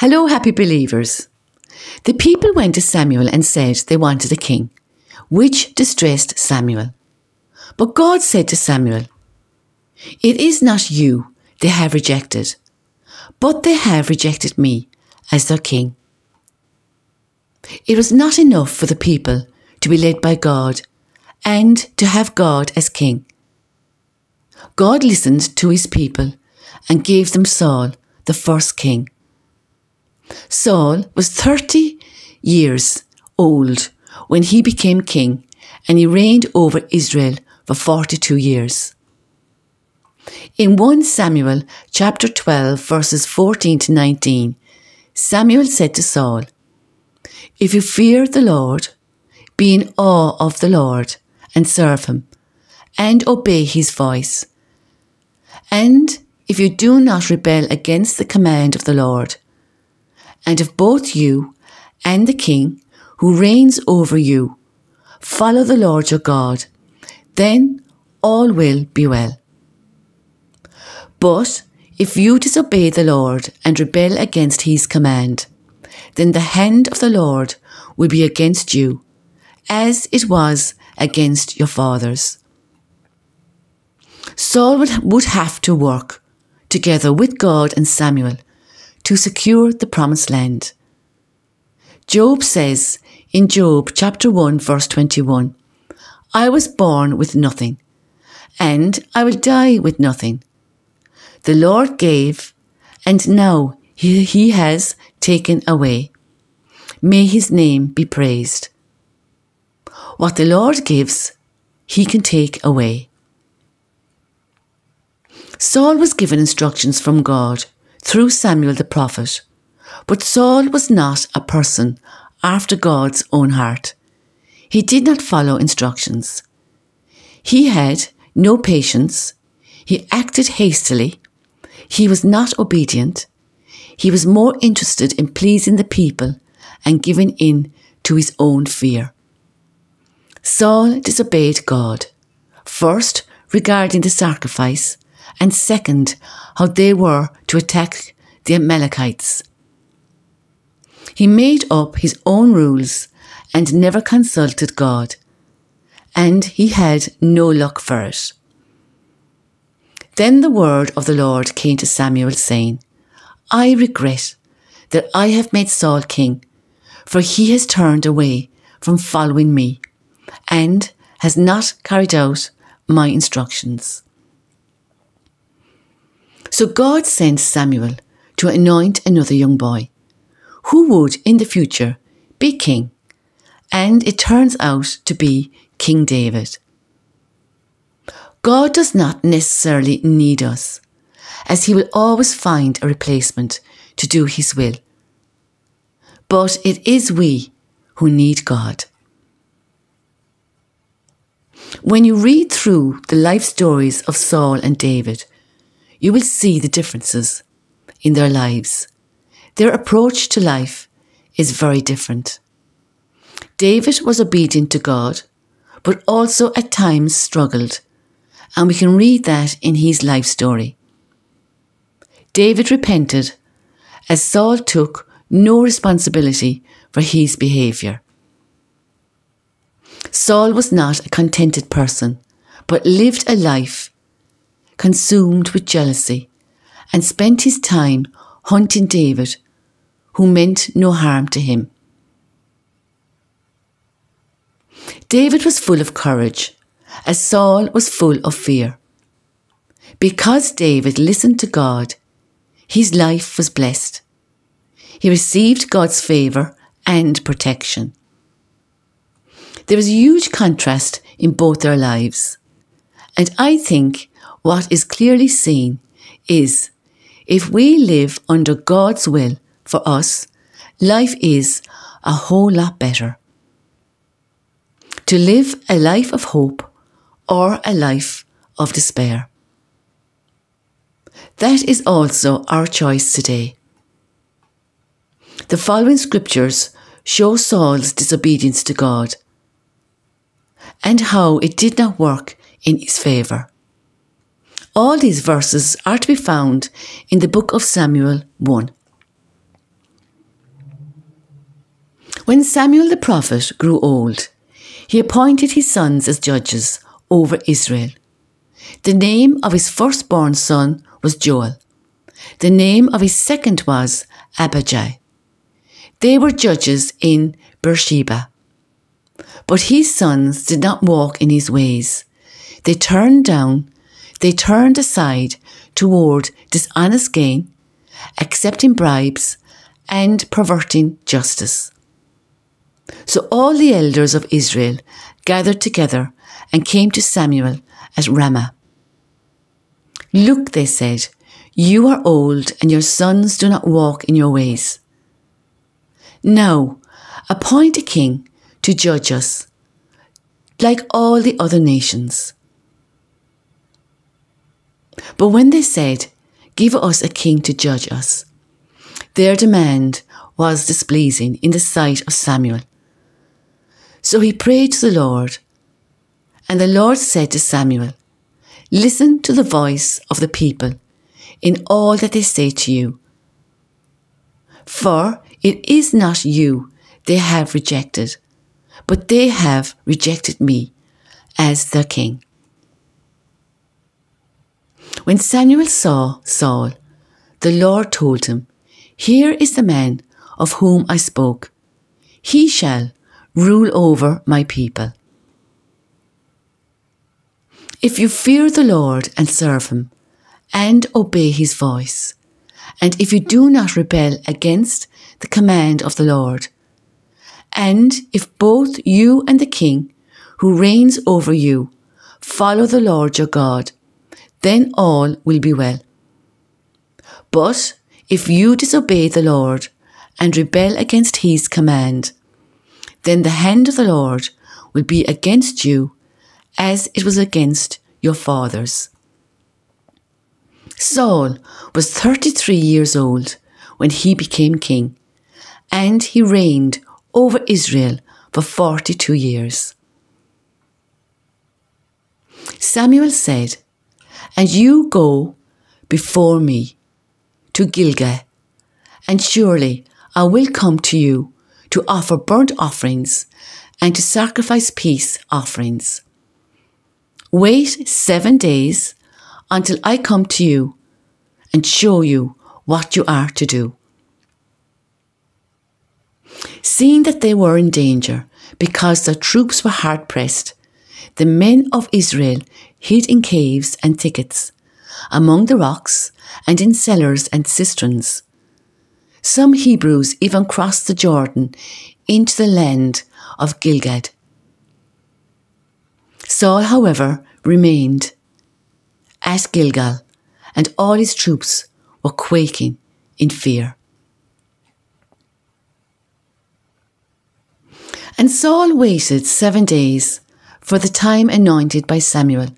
Hello, happy believers. The people went to Samuel and said they wanted a king, which distressed Samuel. But God said to Samuel, It is not you they have rejected, but they have rejected me as their king. It was not enough for the people to be led by God and to have God as king. God listened to his people and gave them Saul, the first king. Saul was 30 years old when he became king and he reigned over Israel for 42 years. In 1 Samuel chapter 12 verses 14 to 19, Samuel said to Saul, If you fear the Lord, be in awe of the Lord and serve him and obey his voice. And if you do not rebel against the command of the Lord, and if both you and the king who reigns over you follow the Lord your God, then all will be well. But if you disobey the Lord and rebel against his command, then the hand of the Lord will be against you, as it was against your fathers. Saul would, would have to work together with God and Samuel to secure the promised land. Job says in Job chapter 1 verse 21, I was born with nothing, and I will die with nothing. The Lord gave, and now he, he has taken away. May his name be praised. What the Lord gives, he can take away. Saul was given instructions from God through Samuel the prophet, but Saul was not a person after God's own heart. He did not follow instructions. He had no patience. He acted hastily he was not obedient. He was more interested in pleasing the people and giving in to his own fear. Saul disobeyed God, first regarding the sacrifice, and second, how they were to attack the Amalekites. He made up his own rules and never consulted God, and he had no luck for it. Then the word of the Lord came to Samuel, saying, I regret that I have made Saul king, for he has turned away from following me and has not carried out my instructions. So God sends Samuel to anoint another young boy who would in the future be king, and it turns out to be King David. God does not necessarily need us, as He will always find a replacement to do His will. But it is we who need God. When you read through the life stories of Saul and David, you will see the differences in their lives. Their approach to life is very different. David was obedient to God, but also at times struggled and we can read that in his life story. David repented as Saul took no responsibility for his behaviour. Saul was not a contented person, but lived a life consumed with jealousy and spent his time hunting David, who meant no harm to him. David was full of courage as Saul was full of fear. Because David listened to God, his life was blessed. He received God's favour and protection. There is a huge contrast in both their lives. And I think what is clearly seen is if we live under God's will for us, life is a whole lot better. To live a life of hope or a life of despair. That is also our choice today. The following scriptures show Saul's disobedience to God and how it did not work in his favour. All these verses are to be found in the book of Samuel 1. When Samuel the prophet grew old, he appointed his sons as judges over Israel. The name of his firstborn son was Joel. The name of his second was Abijah. They were judges in Beersheba. But his sons did not walk in his ways. They turned down, they turned aside toward dishonest gain, accepting bribes, and perverting justice. So all the elders of Israel gathered together and came to Samuel at Ramah. Look, they said, you are old and your sons do not walk in your ways. Now, appoint a king to judge us, like all the other nations. But when they said, Give us a king to judge us, their demand was displeasing in the sight of Samuel. So he prayed to the Lord, and the Lord said to Samuel, Listen to the voice of the people in all that they say to you. For it is not you they have rejected, but they have rejected me as their king. When Samuel saw Saul, the Lord told him, Here is the man of whom I spoke. He shall rule over my people. If you fear the Lord and serve him, and obey his voice, and if you do not rebel against the command of the Lord, and if both you and the king who reigns over you follow the Lord your God, then all will be well. But if you disobey the Lord and rebel against his command, then the hand of the Lord will be against you as it was against your fathers. Saul was 33 years old when he became king, and he reigned over Israel for 42 years. Samuel said, And you go before me to Gilgal, and surely I will come to you to offer burnt offerings and to sacrifice peace offerings. Wait seven days until I come to you and show you what you are to do. Seeing that they were in danger because their troops were hard pressed, the men of Israel hid in caves and thickets, among the rocks, and in cellars and cisterns. Some Hebrews even crossed the Jordan into the land of Gilgad. Saul, however, remained at Gilgal, and all his troops were quaking in fear. And Saul waited seven days for the time anointed by Samuel.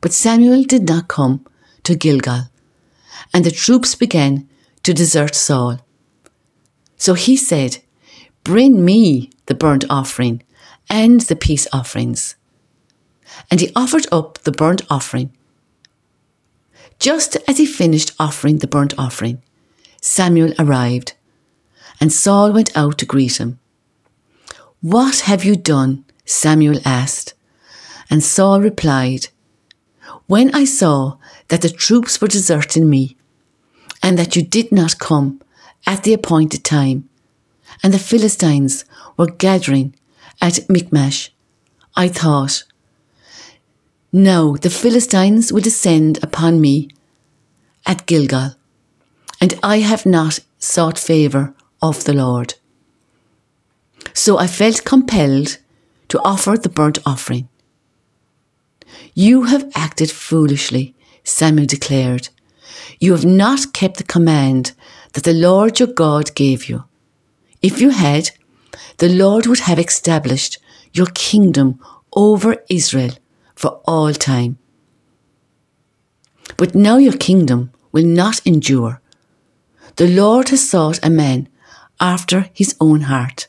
But Samuel did not come to Gilgal, and the troops began to desert Saul. So he said, Bring me the burnt offering and the peace offerings. And he offered up the burnt offering. Just as he finished offering the burnt offering, Samuel arrived, and Saul went out to greet him. What have you done? Samuel asked. And Saul replied, When I saw that the troops were deserting me, and that you did not come at the appointed time, and the Philistines were gathering at Michmash, I thought, Now the Philistines will descend upon me at Gilgal, and I have not sought favour of the Lord. So I felt compelled to offer the burnt offering. You have acted foolishly, Samuel declared. You have not kept the command that the Lord your God gave you. If you had, the Lord would have established your kingdom over Israel for all time. But now your kingdom will not endure. The Lord has sought a man after his own heart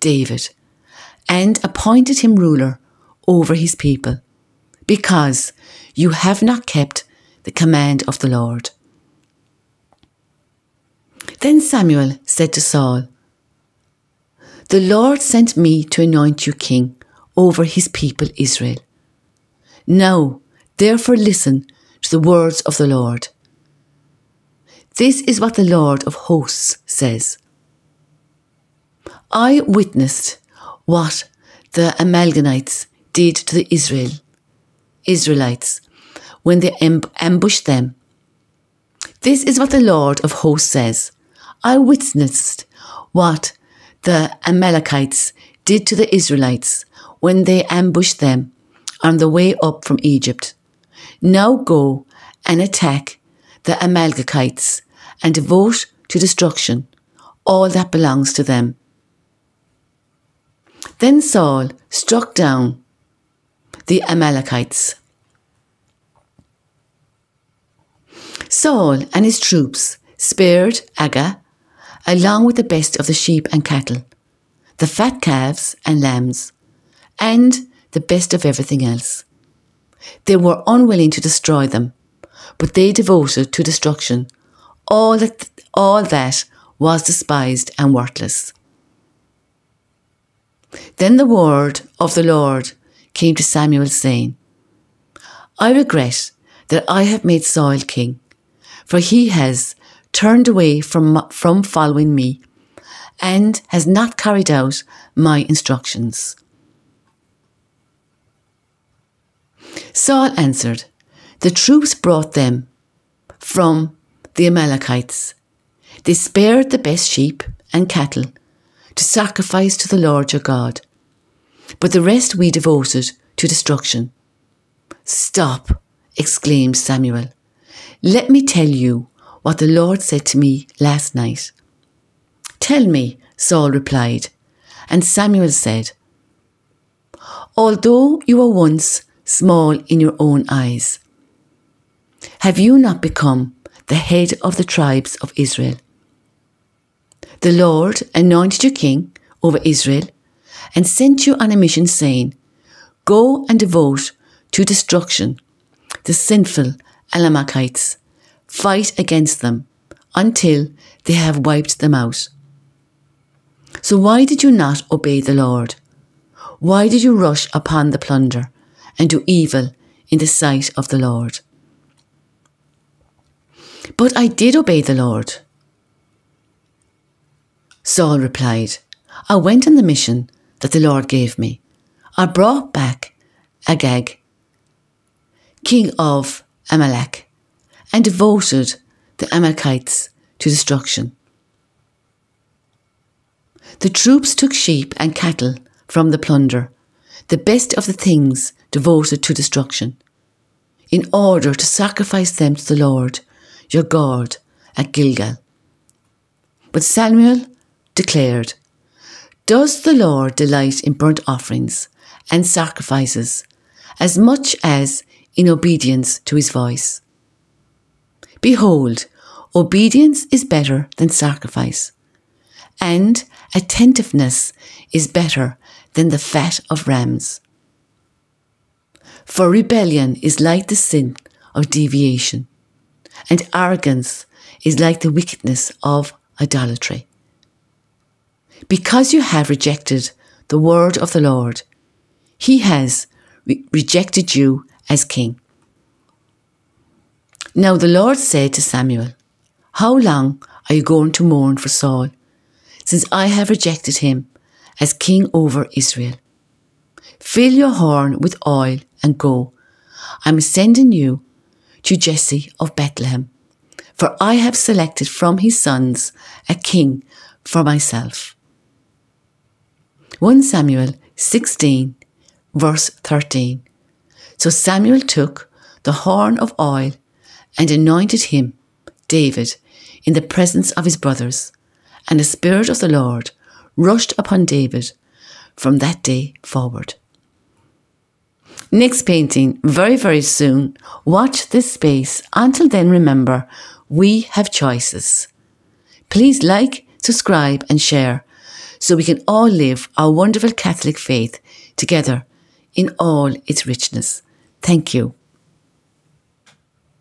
David, and appointed him ruler over his people, because you have not kept the command of the Lord. Then Samuel said to Saul, The Lord sent me to anoint you king over his people Israel. Now, therefore, listen to the words of the Lord. This is what the Lord of hosts says I witnessed what the Amalekite did to the Israel Israelites when they ambushed them. This is what the Lord of hosts says. I witnessed what the Amalekites did to the Israelites when they ambushed them on the way up from Egypt. Now go and attack the Amalekites and devote to destruction all that belongs to them. Then Saul struck down the Amalekites. Saul and his troops spared Agag, along with the best of the sheep and cattle, the fat calves and lambs, and the best of everything else. They were unwilling to destroy them, but they devoted to destruction all that, all that was despised and worthless. Then the word of the Lord came to Samuel, saying, I regret that I have made Saul king, for he has turned away from, from following me and has not carried out my instructions. Saul answered, The troops brought them from the Amalekites. They spared the best sheep and cattle to sacrifice to the Lord your God, but the rest we devoted to destruction. Stop, exclaimed Samuel. Let me tell you what the Lord said to me last night. Tell me, Saul replied, and Samuel said, Although you were once small in your own eyes, have you not become the head of the tribes of Israel. The Lord anointed you king over Israel and sent you on a mission saying, Go and devote to destruction the sinful Amalekites, fight against them until they have wiped them out. So why did you not obey the Lord? Why did you rush upon the plunder and do evil in the sight of the Lord? But I did obey the Lord. Saul replied, I went on the mission that the Lord gave me. I brought back Agag, king of Amalek, and devoted the Amalekites to destruction. The troops took sheep and cattle from the plunder, the best of the things devoted to destruction, in order to sacrifice them to the Lord your God at Gilgal. But Samuel declared, Does the Lord delight in burnt offerings and sacrifices as much as in obedience to his voice? Behold, obedience is better than sacrifice, and attentiveness is better than the fat of rams. For rebellion is like the sin of deviation and arrogance is like the wickedness of idolatry. Because you have rejected the word of the Lord, he has re- rejected you as king. Now the Lord said to Samuel, How long are you going to mourn for Saul, since I have rejected him as king over Israel? Fill your horn with oil and go. I'm sending you to Jesse of Bethlehem, for I have selected from his sons a king for myself. 1 Samuel 16, verse 13. So Samuel took the horn of oil and anointed him, David, in the presence of his brothers, and the Spirit of the Lord rushed upon David from that day forward. Next painting very, very soon. Watch this space. Until then, remember, we have choices. Please like, subscribe, and share so we can all live our wonderful Catholic faith together in all its richness. Thank you.